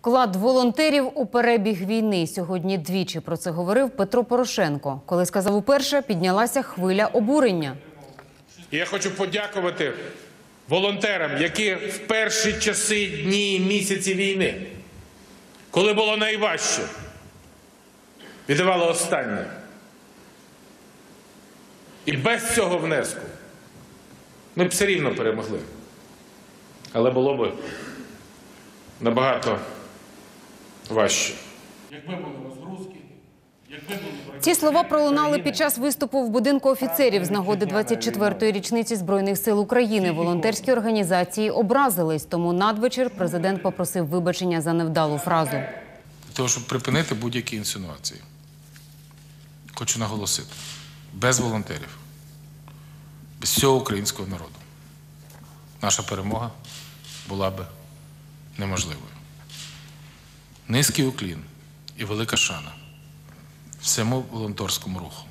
Вклад волонтерів у перебіг війни сьогодні двічі про це говорив Петро Порошенко. Коли сказав уперше, піднялася хвиля обурення. Я хочу подякувати волонтерам, які в перші часи, дні місяці війни, коли було найважче, віддавали останнє. І без цього внеску ми б все рівно перемогли. Але було б набагато важче. Якби були розгрузки, якби були Ці слова пролунали під час виступу в будинку офіцерів з нагоди 24-ї річниці збройних сил України. Волонтерські організації образились, тому надвечір президент попросив вибачення за невдалу фразу. Для того, щоб припинити будь-які інсинуації. Хочу наголосити: без волонтерів, без всього українського народу наша перемога була би неможливою. Низький уклін і велика шана всьому волонтерському руху.